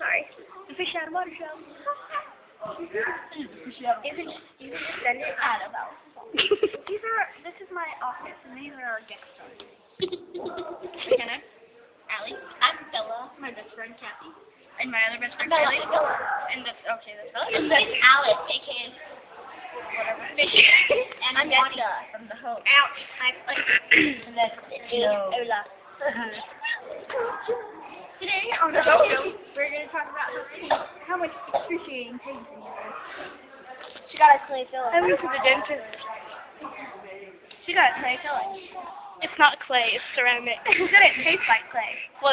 Sorry. The fish out of water show. You can, you can just send it. I don't these are, this is my office, and these are our guest stars. Kenna, Allie, I'm Bella, my best friend Cassie, and my other best friend Kylie. And that's okay. That's Bella. And that's Alice, aka whatever. Fish. and I'm Jessica. from the host. Ouch. I, like, and that's. Ola. Today on the show, how much excruciating pain you have. She got a clay filling. I went to the dentist. She got a clay filling. It's not clay, it's ceramic. it said it tastes like clay.